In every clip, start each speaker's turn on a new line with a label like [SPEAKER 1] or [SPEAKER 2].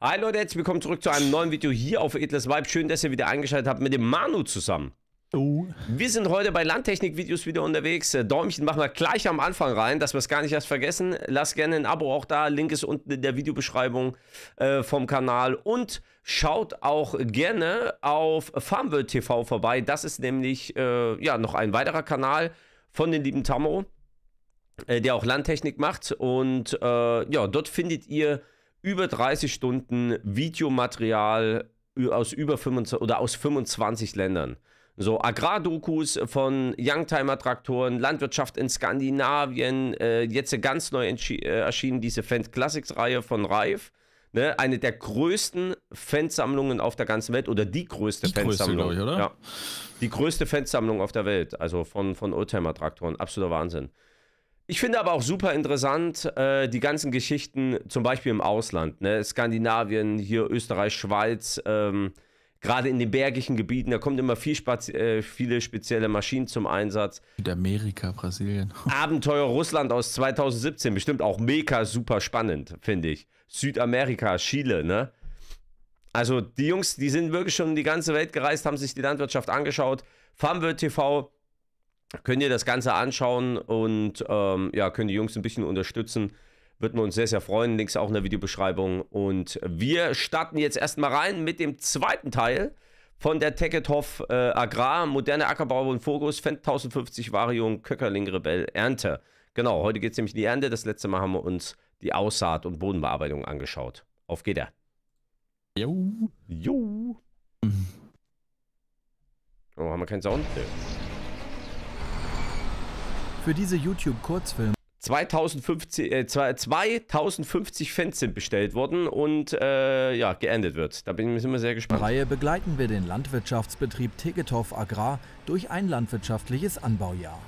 [SPEAKER 1] Hi Leute, herzlich willkommen zurück zu einem neuen Video hier auf Edles Vibe. Schön, dass ihr wieder eingeschaltet habt mit dem Manu zusammen.
[SPEAKER 2] Oh.
[SPEAKER 1] Wir sind heute bei Landtechnik-Videos wieder unterwegs. Äh, Däumchen machen wir gleich am Anfang rein, dass wir es gar nicht erst vergessen. Lasst gerne ein Abo auch da. Link ist unten in der Videobeschreibung äh, vom Kanal. Und schaut auch gerne auf Farmworld TV vorbei. Das ist nämlich äh, ja, noch ein weiterer Kanal von den lieben Tammo, äh, der auch Landtechnik macht. Und äh, ja, dort findet ihr über 30 Stunden Videomaterial aus über 25 oder aus 25 Ländern. So Agrardokus von Youngtimer-Traktoren, Landwirtschaft in Skandinavien, äh, jetzt ganz neu äh, erschienen diese Fendt Classics-Reihe von Reif. Ne, eine der größten Fenstersammlungen auf der ganzen Welt oder die größte
[SPEAKER 2] Die größte,
[SPEAKER 1] Fenstersammlung.
[SPEAKER 2] glaub ich, oder?
[SPEAKER 1] Ja. Die größte Fenstersammlung auf der Welt, also von, von Oldtimer-Traktoren. Absoluter Wahnsinn. Ich finde aber auch super interessant äh, die ganzen Geschichten, zum Beispiel im Ausland, ne? Skandinavien, hier Österreich, Schweiz, ähm, gerade in den bergigen Gebieten, da kommt immer viel äh, viele spezielle Maschinen zum Einsatz.
[SPEAKER 2] Südamerika, Brasilien.
[SPEAKER 1] Abenteuer Russland aus 2017, bestimmt auch mega super spannend, finde ich. Südamerika, Chile, ne? Also die Jungs, die sind wirklich schon die ganze Welt gereist, haben sich die Landwirtschaft angeschaut. Farmwirt TV, könnt ihr das Ganze anschauen und ähm, ja, können die Jungs ein bisschen unterstützen. Würden wir uns sehr, sehr freuen. Links auch in der Videobeschreibung. Und wir starten jetzt erstmal rein mit dem zweiten Teil von der Tekethoff äh, Agrar, moderne Ackerbau und Fokus, Fendt 1050 Varium, Köckerling Rebell, Ernte. Genau, heute geht es nämlich in die Ernte. Das letzte Mal haben wir uns die Aussaat und Bodenbearbeitung angeschaut. Auf geht er.
[SPEAKER 2] Jo.
[SPEAKER 1] Jo. Oh, haben wir keinen Sound? Nee.
[SPEAKER 3] Für diese YouTube-Kurzfilme
[SPEAKER 1] 2050, äh, zwei- 2050 Fans sind bestellt worden und äh, ja, geendet wird. Da bin ich immer sehr gespannt.
[SPEAKER 3] Reihe begleiten wir den Landwirtschaftsbetrieb Tegethoff Agrar durch ein landwirtschaftliches Anbaujahr.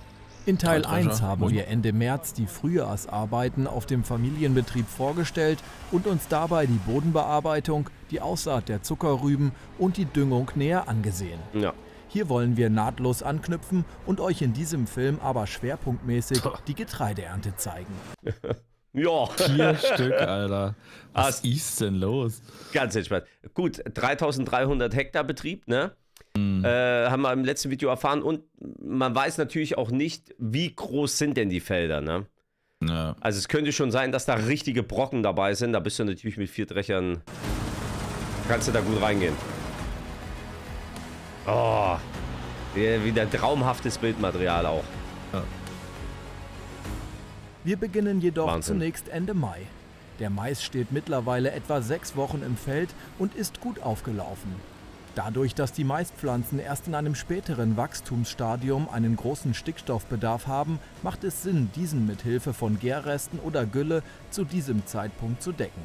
[SPEAKER 3] In Teil
[SPEAKER 2] Toll, Treasure.
[SPEAKER 3] 1 haben wir Ende März die Frühjahrsarbeiten auf dem Familienbetrieb vorgestellt und uns dabei die Bodenbearbeitung, die Aussaat der Zuckerrüben und die Düngung näher angesehen.
[SPEAKER 1] Ja.
[SPEAKER 3] Hier wollen wir nahtlos anknüpfen und euch in diesem Film aber schwerpunktmäßig die Getreideernte zeigen.
[SPEAKER 1] Ja,
[SPEAKER 2] Vier Stück, Alter. Was
[SPEAKER 1] Ah,
[SPEAKER 2] ist denn los?
[SPEAKER 1] ganz entspannt. Gut, 3300 Hektar Betrieb, ne?
[SPEAKER 2] Mhm.
[SPEAKER 1] Äh, haben wir im letzten Video erfahren und man weiß natürlich auch nicht, wie groß sind denn die Felder, ne?
[SPEAKER 2] Ja.
[SPEAKER 1] Also es könnte schon sein, dass da richtige Brocken dabei sind. Da bist du natürlich mit vier Drechern, kannst du da gut reingehen. Oh, wieder traumhaftes Bildmaterial auch.
[SPEAKER 3] Wir beginnen jedoch
[SPEAKER 1] Wahnsinn.
[SPEAKER 3] zunächst Ende Mai. Der Mais steht mittlerweile etwa sechs Wochen im Feld und ist gut aufgelaufen. Dadurch, dass die Maispflanzen erst in einem späteren Wachstumsstadium einen großen Stickstoffbedarf haben, macht es Sinn, diesen mit Hilfe von Gärresten oder Gülle zu diesem Zeitpunkt zu decken.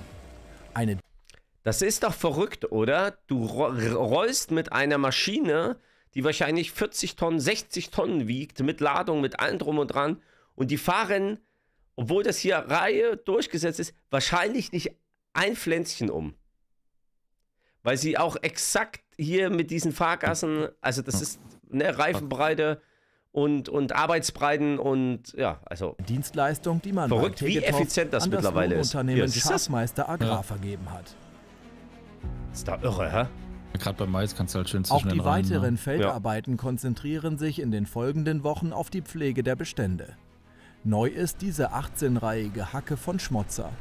[SPEAKER 3] Eine
[SPEAKER 1] Das ist doch verrückt, oder? Du ro rollst mit einer Maschine, die wahrscheinlich 40 Tonnen, 60 Tonnen wiegt, mit Ladung, mit allem drum und dran. Und die fahren, obwohl das hier Reihe durchgesetzt ist, wahrscheinlich nicht ein Pflänzchen um. Weil sie auch exakt hier mit diesen Fahrgassen, also das ist ne, Reifenbreite und, und Arbeitsbreiten und ja, also
[SPEAKER 3] Dienstleistung, die man
[SPEAKER 1] Verrückt, wie effizient das
[SPEAKER 3] an das
[SPEAKER 1] mittlerweile ist. Du das?
[SPEAKER 3] Schatzmeister Agrar
[SPEAKER 2] Ja.
[SPEAKER 3] vergeben hat.
[SPEAKER 1] Ist da irre, hä?
[SPEAKER 2] Gerade beim Mais kannst du halt schön
[SPEAKER 3] Auch
[SPEAKER 2] zwischen
[SPEAKER 3] die
[SPEAKER 2] den Reihen,
[SPEAKER 3] weiteren
[SPEAKER 2] ne?
[SPEAKER 3] Feldarbeiten konzentrieren sich in den folgenden Wochen auf die Pflege der Bestände. Neu ist diese 18-reihige Hacke von Schmotzer.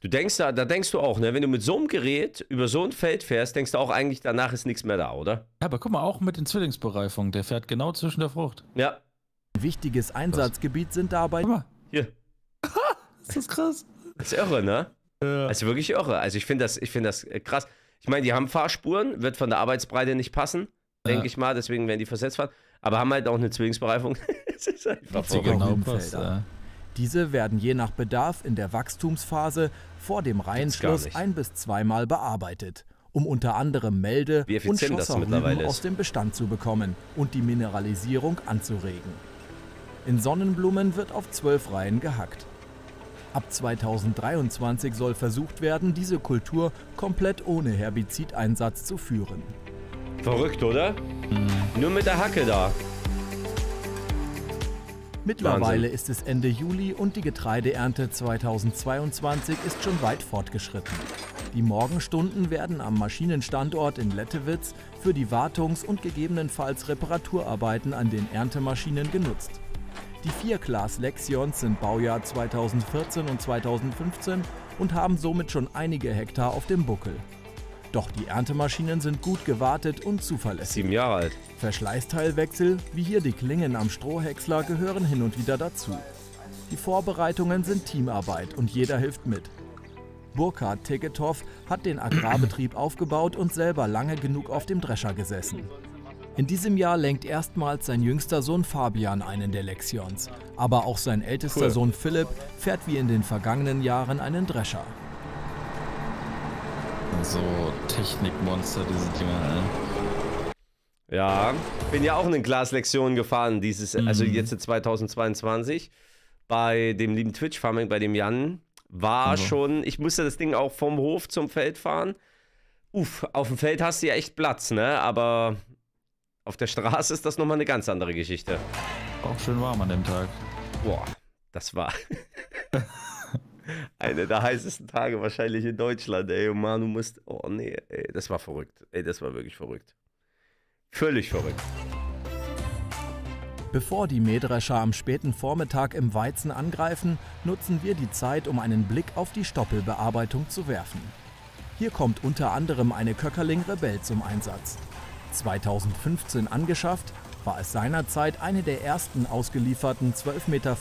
[SPEAKER 1] Du denkst da, da denkst du auch, ne, wenn du mit so einem Gerät über so ein Feld fährst, denkst du auch eigentlich, danach ist nichts mehr da, oder?
[SPEAKER 2] Ja, aber guck mal, auch mit den Zwillingsbereifungen, der fährt genau zwischen der Frucht.
[SPEAKER 1] Ja,
[SPEAKER 3] Ein wichtiges Einsatzgebiet sind dabei
[SPEAKER 2] Guck mal,
[SPEAKER 1] hier.
[SPEAKER 2] ist das krass?
[SPEAKER 1] Das ist irre, ne?
[SPEAKER 2] Ja.
[SPEAKER 1] Das ist wirklich irre. Also ich finde das, ich finde das äh, krass. Ich meine, die haben Fahrspuren, wird von der Arbeitsbreite nicht passen, denke
[SPEAKER 2] Ja.
[SPEAKER 1] ich mal, deswegen werden die versetzt fahren. Aber haben halt auch eine Zwillingsbereifung. das ist einfach verrückt.
[SPEAKER 2] genau passt, ja.
[SPEAKER 3] Diese werden je nach Bedarf in der Wachstumsphase vor dem Reihenschluss ein- bis zweimal bearbeitet, um unter anderem Melde- und Schosserrüben aus dem Bestand zu bekommen und die Mineralisierung anzuregen. In Sonnenblumen wird auf zwölf Reihen gehackt. Ab 2023 soll versucht werden, diese Kultur komplett ohne Herbizideinsatz zu führen.
[SPEAKER 1] Verrückt, oder? Nur mit der Hacke da.
[SPEAKER 3] Mittlerweile Wahnsinn. ist es Ende Juli und die Getreideernte 2022 ist schon weit fortgeschritten. Die Morgenstunden werden am Maschinenstandort in Lettewitz für die Wartungs- und gegebenenfalls Reparaturarbeiten an den Erntemaschinen genutzt. Die vier Class Lexions sind Baujahr 2014 und 2015 und haben somit schon einige Hektar auf dem Buckel. Doch die Erntemaschinen sind gut gewartet und zuverlässig.
[SPEAKER 1] Sieben Jahre alt.
[SPEAKER 3] Verschleißteilwechsel, wie hier die Klingen am Strohhäcksler, gehören hin und wieder dazu. Die Vorbereitungen sind Teamarbeit und jeder hilft mit. Burkhard Tegetow hat den Agrarbetrieb aufgebaut und selber lange genug auf dem Drescher gesessen. In diesem Jahr lenkt erstmals sein jüngster Sohn Fabian einen der Lektions. Aber auch sein ältester cool. Sohn Philipp fährt wie in den vergangenen Jahren einen Drescher.
[SPEAKER 2] So Technikmonster, diese Dinger, ne?
[SPEAKER 1] Ja, bin ja auch eine Glaslektion gefahren, dieses, also mhm. also jetzt 2022 bei dem lieben Twitch Farming, bei dem Jan war also. schon, ich musste das Ding auch vom Hof zum Feld fahren. Uff, auf dem Feld hast du ja echt Platz, ne? Aber auf der Straße ist das nochmal eine ganz andere Geschichte.
[SPEAKER 2] Auch schön warm an dem Tag.
[SPEAKER 1] Boah, das war einer der heißesten Tage wahrscheinlich in Deutschland, ey. Und Mann, du musst. Oh nee, ey, das war verrückt. Ey, das war wirklich verrückt. Völlig verrückt.
[SPEAKER 3] Bevor die Mähdrescher am späten Vormittag im Weizen angreifen, nutzen wir die Zeit, um einen Blick auf die Stoppelbearbeitung zu werfen. Hier kommt unter anderem eine Köckerling Rebell zum Einsatz. 2015 angeschafft, war es seinerzeit eine der ersten ausgelieferten 12,50 Meter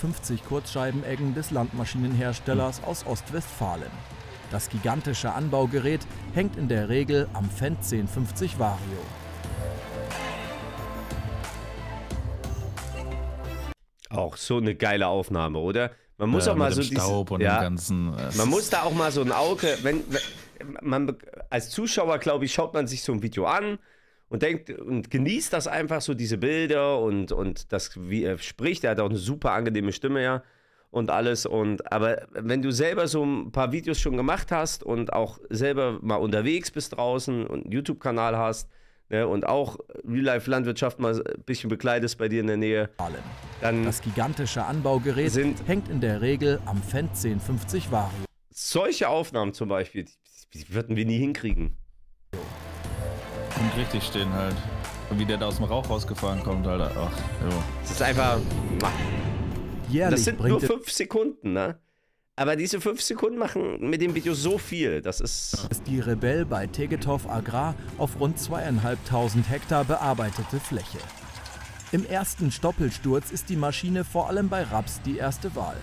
[SPEAKER 3] Kurzscheibeneggen des Landmaschinenherstellers aus Ostwestfalen. Das gigantische Anbaugerät hängt in der Regel am Fendt 1050 Vario.
[SPEAKER 1] Auch so eine geile Aufnahme, oder? Man muss
[SPEAKER 2] ja,
[SPEAKER 1] auch mal so
[SPEAKER 2] Staub und ja, ganzen,
[SPEAKER 1] äh, man muss da auch mal so ein Auge, wenn, wenn man als Zuschauer glaube ich schaut man sich so ein Video an und denkt und genießt das einfach so diese Bilder und und das wie er spricht, er hat auch eine super angenehme Stimme ja und alles und aber wenn du selber so ein paar Videos schon gemacht hast und auch selber mal unterwegs bist draußen und einen YouTube Kanal hast ne, und auch Real-Life-Landwirtschaft mal ein bisschen bekleidest bei dir in der Nähe.
[SPEAKER 3] Dann das gigantische Anbaugerät sind, hängt in der Regel am Fendt 1050 Vario.
[SPEAKER 1] Solche Aufnahmen zum Beispiel, die, die würden wir nie hinkriegen.
[SPEAKER 2] Und richtig stehen halt. Und wie der da aus dem Rauch rausgefahren kommt, Alter. Ach, jo.
[SPEAKER 1] Das ist einfach. Jährlich das sind nur fünf Sekunden, ne? Aber diese fünf Sekunden machen mit dem Video so viel. Das ist.
[SPEAKER 3] Ist die Rebell bei Tegetov Agrar auf rund zweieinhalbtausend Hektar bearbeitete Fläche. Im ersten Stoppelsturz ist die Maschine vor allem bei Raps die erste Wahl.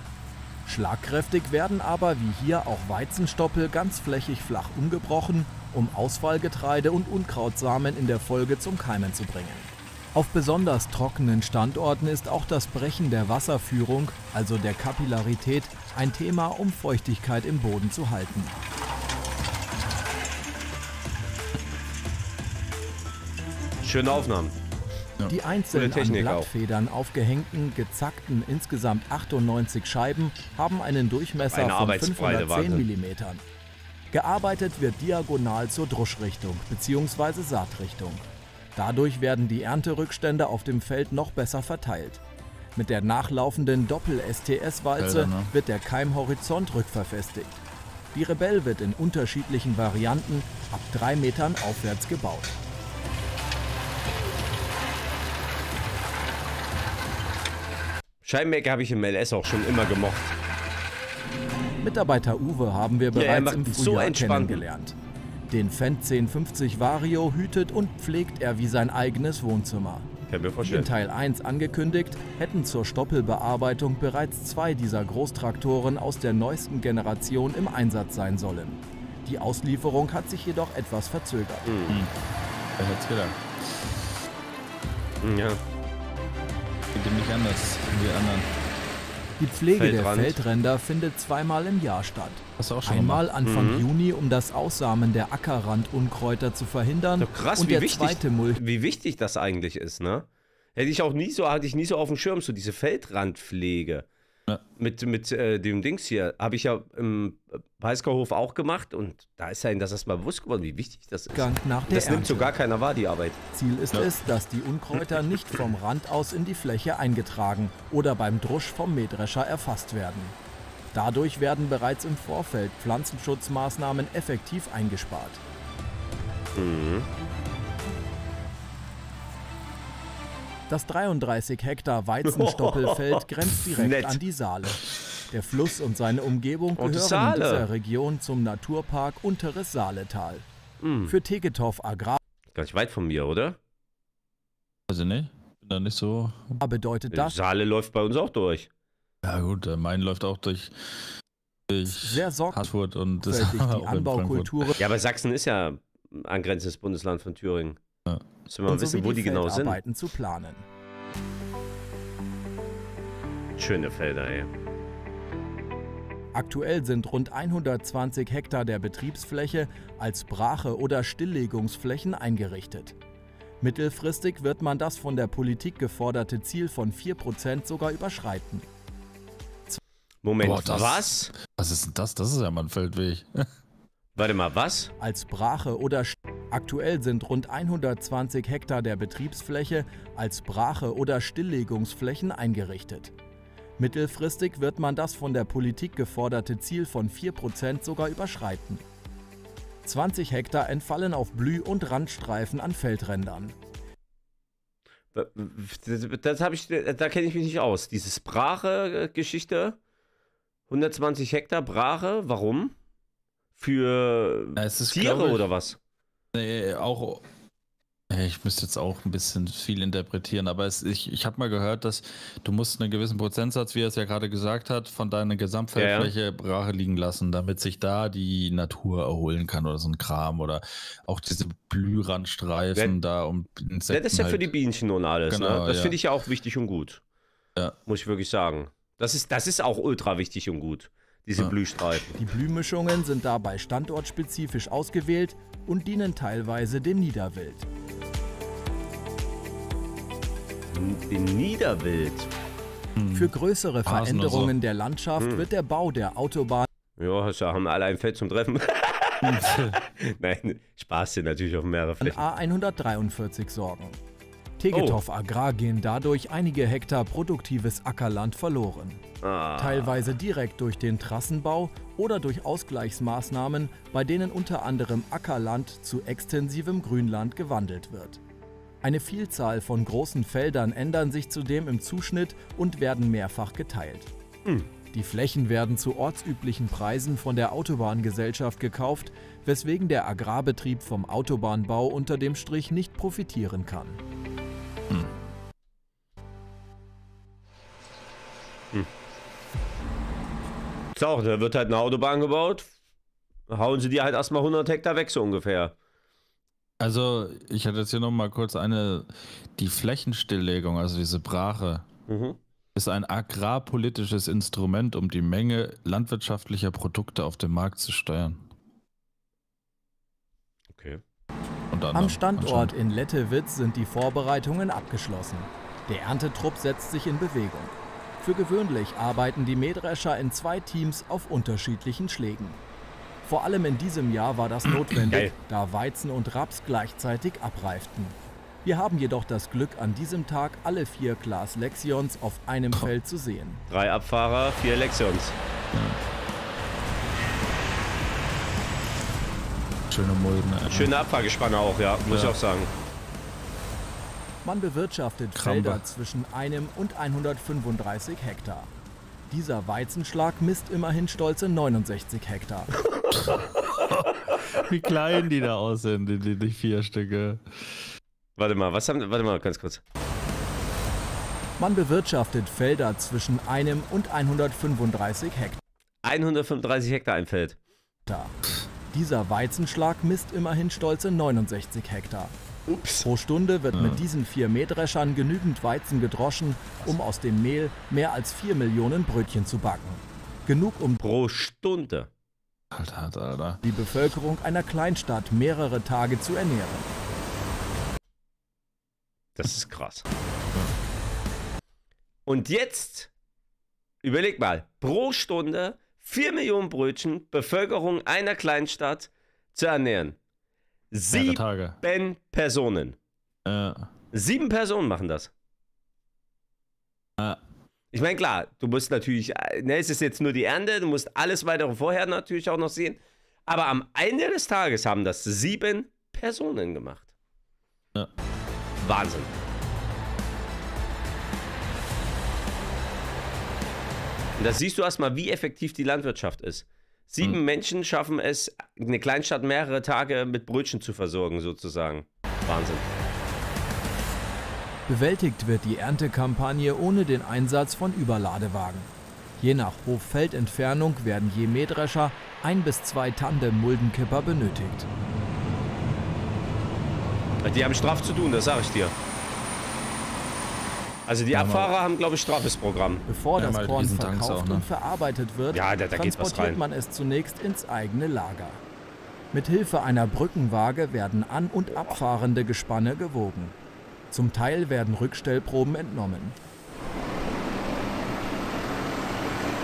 [SPEAKER 3] Schlagkräftig werden aber wie hier auch Weizenstoppel ganzflächig flach umgebrochen, um Ausfallgetreide und Unkrautsamen in der Folge zum Keimen zu bringen. Auf besonders trockenen Standorten ist auch das Brechen der Wasserführung, also der Kapillarität, ein Thema, um Feuchtigkeit im Boden zu halten.
[SPEAKER 1] Schöne Aufnahmen.
[SPEAKER 3] Die einzeln an Blattfedern auch. aufgehängten, gezackten insgesamt 98 Scheiben haben einen Durchmesser Eine von 510 mm. Gearbeitet wird diagonal zur Druschrichtung bzw. Saatrichtung. Dadurch werden die Ernterückstände auf dem Feld noch besser verteilt. Mit der nachlaufenden Doppel-STS-Walze ne? wird der Keimhorizont rückverfestigt. Die Rebell wird in unterschiedlichen Varianten ab drei Metern aufwärts gebaut.
[SPEAKER 1] Scheibenwerke habe ich im LS auch schon immer gemocht.
[SPEAKER 3] Mitarbeiter Uwe haben wir bereits ja, im Frühjahr so kennengelernt. Den Fendt 1050 Vario hütet und pflegt er wie sein eigenes Wohnzimmer. Wie in Teil 1 angekündigt, hätten zur Stoppelbearbeitung bereits zwei dieser Großtraktoren aus der neuesten Generation im Einsatz sein sollen. Die Auslieferung hat sich jedoch etwas verzögert.
[SPEAKER 2] Mhm. Wer hätte gedacht?
[SPEAKER 1] Ja.
[SPEAKER 2] Geht dem nicht anders wie die anderen.
[SPEAKER 3] Die Pflege Feldrand. der Feldränder findet zweimal im Jahr statt. Einmal Anfang mhm. Juni, um das Aussamen der Ackerrandunkräuter zu verhindern.
[SPEAKER 1] So krass, und wie, der wichtig, zweite Mul wie wichtig das eigentlich ist, ne? Hätte ich auch nie so, hatte ich nie so auf dem Schirm, so diese Feldrandpflege. Ja. Mit, mit äh, dem Dings hier habe ich ja im Breisgauhof auch gemacht und da ist ja das erstmal bewusst geworden, wie wichtig das ist.
[SPEAKER 3] Gang nach der
[SPEAKER 1] das nimmt so gar keiner wahr, die Arbeit.
[SPEAKER 3] Ziel ist ja. es, dass die Unkräuter nicht vom Rand aus in die Fläche eingetragen oder beim Drusch vom Mähdrescher erfasst werden. Dadurch werden bereits im Vorfeld Pflanzenschutzmaßnahmen effektiv eingespart. Mhm. Das 33 Hektar Weizenstoppelfeld grenzt direkt Nett. an die Saale. Der Fluss und seine Umgebung gehören in dieser Region zum Naturpark Unteres Saaletal. Mm. Für Tegethoff Agrar.
[SPEAKER 1] Gar nicht weit von mir, oder?
[SPEAKER 2] Also nicht. Bin da nicht so.
[SPEAKER 3] Bedeutet das.
[SPEAKER 1] Saale läuft bei uns auch durch.
[SPEAKER 2] Ja gut, mein läuft auch durch, durch
[SPEAKER 3] sehr
[SPEAKER 2] und das
[SPEAKER 3] die Anbaukultur.
[SPEAKER 1] Ja, aber Sachsen ist ja angrenzendes Bundesland von Thüringen. Ja. Müssen wir mal wissen, wo die, die genau sind.
[SPEAKER 3] zu planen.
[SPEAKER 1] Schöne Felder, ey.
[SPEAKER 3] Aktuell sind rund 120 Hektar der Betriebsfläche als Brache- oder Stilllegungsflächen eingerichtet. Mittelfristig wird man das von der Politik geforderte Ziel von 4% sogar überschreiten.
[SPEAKER 1] Moment, Boah, das, was?
[SPEAKER 2] Was ist denn das? Das ist ja mal ein Feldweg.
[SPEAKER 1] Warte mal, was?
[SPEAKER 3] Als Brache oder Aktuell sind rund 120 Hektar der Betriebsfläche als Brache- oder Stilllegungsflächen eingerichtet. Mittelfristig wird man das von der Politik geforderte Ziel von 4% sogar überschreiten. 20 Hektar entfallen auf Blüh- und Randstreifen an Feldrändern.
[SPEAKER 1] Das habe ich, da kenne ich mich nicht aus. Diese Brache-Geschichte, 120 Hektar Brache, warum? Für ist, Tiere oder was?
[SPEAKER 2] Nee, auch. Ich müsste jetzt auch ein bisschen viel interpretieren, aber es, ich, ich habe mal gehört, dass du musst einen gewissen Prozentsatz, wie er es ja gerade gesagt hat, von deiner Gesamtfeldfläche ja, ja. Brache liegen lassen, damit sich da die Natur erholen kann oder so ein Kram oder auch diese Blührandstreifen ja, da um
[SPEAKER 1] Insekten. das ist ja halt. für die Bienchen und alles. Ne? Genau, ne? Das finde ich ja auch wichtig und gut. Ja. Muss ich wirklich sagen. Das ist, das ist auch ultra wichtig und gut diese ja. Blühstreifen.
[SPEAKER 3] Die Blühmischungen sind dabei standortspezifisch ausgewählt und dienen teilweise dem Niederwild.
[SPEAKER 1] Dem Niederwild?
[SPEAKER 3] Hm. Für größere Veränderungen so. der Landschaft hm. wird der Bau der Autobahn.
[SPEAKER 1] Ja, haben alle ein Feld zum Treffen. Nein, Spaß sind natürlich auf mehrere Flächen.
[SPEAKER 3] A143 sorgen. Tegethoff oh. Agrar gehen dadurch einige Hektar produktives Ackerland verloren. Ah. Teilweise direkt durch den Trassenbau oder durch Ausgleichsmaßnahmen, bei denen unter anderem Ackerland zu extensivem Grünland gewandelt wird. Eine Vielzahl von großen Feldern ändern sich zudem im Zuschnitt und werden mehrfach geteilt. Hm. Die Flächen werden zu ortsüblichen Preisen von der Autobahngesellschaft gekauft, weswegen der Agrarbetrieb vom Autobahnbau unter dem Strich nicht profitieren kann.
[SPEAKER 1] So, da wird halt eine Autobahn gebaut. Hauen sie dir halt erstmal 100 Hektar weg, so ungefähr.
[SPEAKER 2] Also, ich hatte jetzt hier nochmal kurz eine. Die Flächenstilllegung, also diese Brache, mhm. ist ein agrarpolitisches Instrument, um die Menge landwirtschaftlicher Produkte auf dem Markt zu steuern.
[SPEAKER 1] Okay.
[SPEAKER 3] Am Standort in Lettewitz sind die Vorbereitungen abgeschlossen. Der Erntetrupp setzt sich in Bewegung. Für gewöhnlich arbeiten die Mähdrescher in zwei Teams auf unterschiedlichen Schlägen. Vor allem in diesem Jahr war das notwendig, Geil. da Weizen und Raps gleichzeitig abreiften. Wir haben jedoch das Glück, an diesem Tag alle vier Glas Lexions auf einem Feld zu sehen.
[SPEAKER 1] Drei Abfahrer, vier Lexions.
[SPEAKER 2] Schöne Mulden. Alter.
[SPEAKER 1] Schöne Abfahrgespanne auch, ja, muss ja. ich auch sagen.
[SPEAKER 3] Man bewirtschaftet Krampe. Felder zwischen einem und 135 Hektar. Dieser Weizenschlag misst immerhin stolze 69 Hektar.
[SPEAKER 2] Wie klein die da aussehen, die, die, die vier Stücke.
[SPEAKER 1] Warte mal, was haben. Warte mal, ganz kurz.
[SPEAKER 3] Man bewirtschaftet Felder zwischen einem und 135 Hektar.
[SPEAKER 1] 135 Hektar ein Feld.
[SPEAKER 3] Dieser Weizenschlag misst immerhin stolze 69 Hektar. Ups. Pro Stunde wird ja. mit diesen vier Mähdreschern genügend Weizen gedroschen, um aus dem Mehl mehr als 4 Millionen Brötchen zu backen. Genug um
[SPEAKER 1] pro Stunde
[SPEAKER 2] Alter, Alter.
[SPEAKER 3] die Bevölkerung einer Kleinstadt mehrere Tage zu ernähren.
[SPEAKER 1] Das ist krass. Und jetzt überleg mal, pro Stunde 4 Millionen Brötchen, Bevölkerung einer Kleinstadt zu ernähren. Sieben
[SPEAKER 2] Tage.
[SPEAKER 1] Personen.
[SPEAKER 2] Äh,
[SPEAKER 1] Sieben Personen machen das.
[SPEAKER 2] äh,
[SPEAKER 1] Ich meine, klar, du musst natürlich, äh, ne, es ist jetzt nur die Ernte, du musst alles weitere vorher natürlich auch noch sehen. Aber am Ende des Tages haben das sieben Personen gemacht.
[SPEAKER 2] Ja.
[SPEAKER 1] Wahnsinn. Und da siehst du erstmal, wie effektiv die Landwirtschaft ist. Sieben
[SPEAKER 2] Hm.
[SPEAKER 1] Menschen schaffen es, eine Kleinstadt mehrere Tage mit Brötchen zu versorgen, sozusagen. Wahnsinn.
[SPEAKER 3] Bewältigt wird die Erntekampagne ohne den Einsatz von Überladewagen. Je nach Hof-Feldentfernung werden je Mähdrescher ein bis zwei Tandem-Muldenkipper benötigt.
[SPEAKER 1] Die haben straff zu tun, das sage ich dir. Also die
[SPEAKER 2] Ja,
[SPEAKER 1] Abfahrer haben, glaube ich, straffes Programm.
[SPEAKER 3] Bevor
[SPEAKER 2] Ja,
[SPEAKER 3] das Korn verkauft
[SPEAKER 2] auch, ne?
[SPEAKER 3] und verarbeitet wird,
[SPEAKER 1] Ja, da- da
[SPEAKER 3] transportiert man es zunächst ins eigene Lager. Mit Hilfe einer Brückenwaage werden an- und abfahrende Gespanne gewogen. Zum Teil werden Rückstellproben entnommen.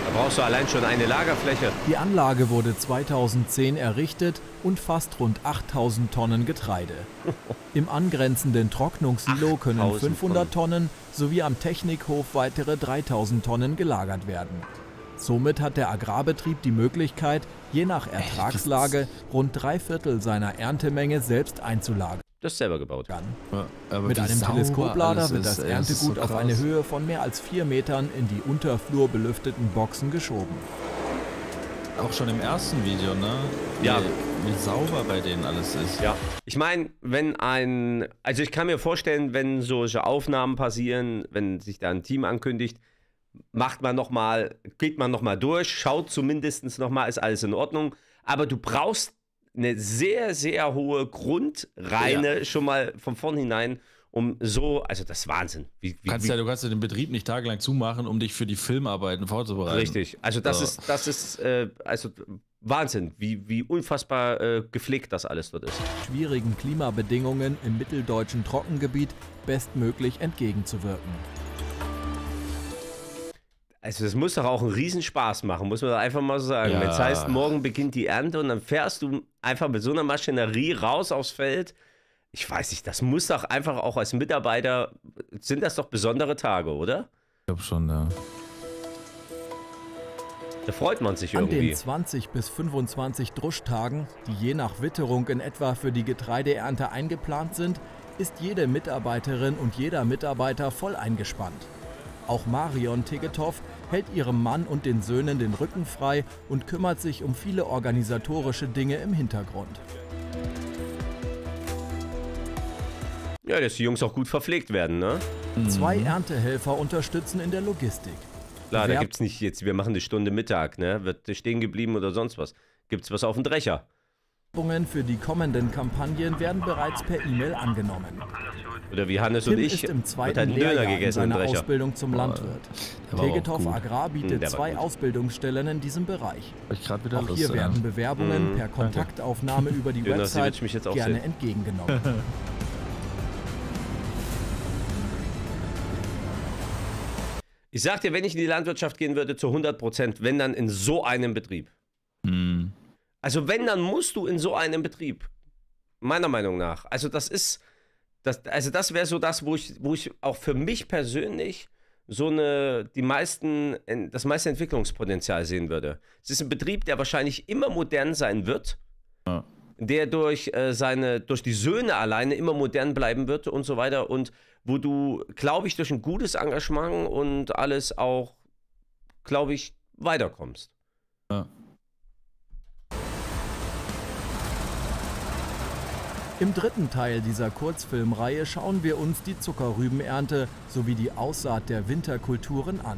[SPEAKER 1] Da brauchst du allein schon eine Lagerfläche.
[SPEAKER 3] Die Anlage wurde 2010 errichtet und fasst rund 8000 Tonnen Getreide. Im angrenzenden Trocknungssilo können
[SPEAKER 1] 8000
[SPEAKER 3] 500 Tonnen sowie am Technikhof weitere 3000 Tonnen gelagert werden. Somit hat der Agrarbetrieb die Möglichkeit, je nach Ertragslage rund drei Viertel seiner Erntemenge selbst einzulagern.
[SPEAKER 1] Das selber gebaut.
[SPEAKER 2] ja, aber
[SPEAKER 3] Mit einem
[SPEAKER 2] sauber
[SPEAKER 3] Teleskoplader wird das Erntegut
[SPEAKER 2] so
[SPEAKER 3] auf eine Höhe von mehr als vier Metern in die Unterflur belüfteten Boxen geschoben.
[SPEAKER 2] Auch schon im ersten Video, ne? Wie,
[SPEAKER 1] Ja.
[SPEAKER 2] Wie sauber bei denen alles ist.
[SPEAKER 1] Ja. Ich meine, wenn ein, also ich kann mir vorstellen, wenn solche Aufnahmen passieren, wenn sich da ein Team ankündigt, macht man nochmal, geht man nochmal durch, schaut zumindest nochmal, ist alles in Ordnung. Aber du brauchst eine sehr, sehr hohe Grundreine schon mal von vornherein, um so, also das ist Wahnsinn. Wie, wie,
[SPEAKER 2] Kannst
[SPEAKER 1] wie,
[SPEAKER 2] ja, du kannst ja den Betrieb nicht tagelang zumachen, um dich für die Filmarbeiten vorzubereiten.
[SPEAKER 1] Richtig. Also das
[SPEAKER 2] So.
[SPEAKER 1] ist, das ist, äh, also Wahnsinn, wie, wie unfassbar äh, gepflegt das alles dort ist.
[SPEAKER 3] schwierigen Klimabedingungen im mitteldeutschen Trockengebiet bestmöglich entgegenzuwirken.
[SPEAKER 1] Also das muss doch auch einen Riesenspaß machen, muss man doch einfach mal so sagen.
[SPEAKER 2] Ja.
[SPEAKER 1] Wenn es heißt, morgen beginnt die Ernte und dann fährst du einfach mit so einer Maschinerie raus aufs Feld. Ich weiß nicht, das muss doch einfach auch als Mitarbeiter, sind das doch besondere Tage, oder?
[SPEAKER 2] Ich glaube schon, ja.
[SPEAKER 1] Da freut man sich
[SPEAKER 3] An
[SPEAKER 1] irgendwie.
[SPEAKER 3] den 20 bis 25 Druschtagen, die je nach Witterung in etwa für die Getreideernte eingeplant sind, ist jede Mitarbeiterin und jeder Mitarbeiter voll eingespannt. Auch Marion Tegetow hält ihrem Mann und den Söhnen den Rücken frei und kümmert sich um viele organisatorische Dinge im Hintergrund.
[SPEAKER 1] Ja, dass die Jungs auch gut verpflegt werden, ne?
[SPEAKER 3] Zwei Erntehelfer unterstützen in der Logistik.
[SPEAKER 1] Klar, da
[SPEAKER 3] Wer-
[SPEAKER 1] gibt es nicht jetzt, wir machen eine Stunde Mittag, ne? Wird stehen geblieben oder sonst was. Gibt's was auf dem Drecher?
[SPEAKER 3] Werbungen für die kommenden Kampagnen werden bereits per E-Mail angenommen.
[SPEAKER 1] Oder wie Hannes
[SPEAKER 3] Tim
[SPEAKER 1] und ich,
[SPEAKER 3] ist im zweiten
[SPEAKER 1] halt ein Döner
[SPEAKER 3] Lehrjahr in
[SPEAKER 1] gegessen im
[SPEAKER 3] seiner. Ausbildung zum Landwirt.
[SPEAKER 2] gut.
[SPEAKER 3] Agrar
[SPEAKER 1] Hm,
[SPEAKER 3] bietet zwei
[SPEAKER 1] gut.
[SPEAKER 3] Ausbildungsstellen in diesem Bereich. Auch
[SPEAKER 2] Lust,
[SPEAKER 3] hier
[SPEAKER 2] ja.
[SPEAKER 3] werden Bewerbungen
[SPEAKER 1] Mhm,
[SPEAKER 3] per Kontaktaufnahme über die
[SPEAKER 1] Döner
[SPEAKER 3] Website
[SPEAKER 1] switch mich jetzt auch
[SPEAKER 3] gerne
[SPEAKER 1] sehen.
[SPEAKER 3] entgegengenommen.
[SPEAKER 1] Ich sag dir, wenn ich in die Landwirtschaft gehen würde, zu 100 Prozent, wenn dann in so einem Betrieb. Also wenn, dann musst du in so einem Betrieb. Meiner Meinung nach. Also das ist, das, also das wäre so das, wo ich, wo ich auch für mich persönlich so eine, die meisten, das meiste Entwicklungspotenzial sehen würde. Es ist ein Betrieb, der wahrscheinlich immer modern sein wird,
[SPEAKER 2] Ja.
[SPEAKER 1] der durch äh, seine, durch die Söhne alleine immer modern bleiben wird und so weiter und wo du, glaube ich, durch ein gutes Engagement und alles auch, glaube ich, weiterkommst.
[SPEAKER 2] Ja.
[SPEAKER 3] Im dritten Teil dieser Kurzfilmreihe schauen wir uns die Zuckerrübenernte sowie die Aussaat der Winterkulturen an.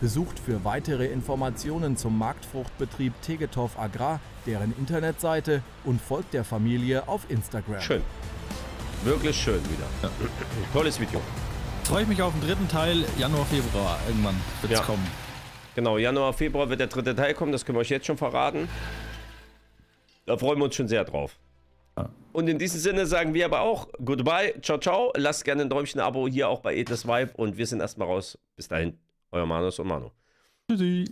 [SPEAKER 3] Besucht für weitere Informationen zum Marktfruchtbetrieb Tegetow Agrar deren Internetseite und folgt der Familie auf Instagram.
[SPEAKER 1] Schön. Wirklich schön wieder. Tolles Video.
[SPEAKER 2] Freue ich mich auf den dritten Teil, Januar, Februar. Irgendwann wird es
[SPEAKER 1] Ja.
[SPEAKER 2] kommen.
[SPEAKER 1] Genau, Januar, Februar wird der dritte Teil kommen, das können wir euch jetzt schon verraten. Da freuen wir uns schon sehr drauf. Und in diesem Sinne sagen wir aber auch Goodbye, ciao, ciao. Lasst gerne ein Däumchen, ein Abo hier auch bei Edles Vibe und wir sind erstmal raus. Bis dahin, euer Manus und Manu.
[SPEAKER 2] Tschüssi.